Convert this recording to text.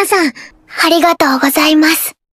皆さん、ありがとうございます。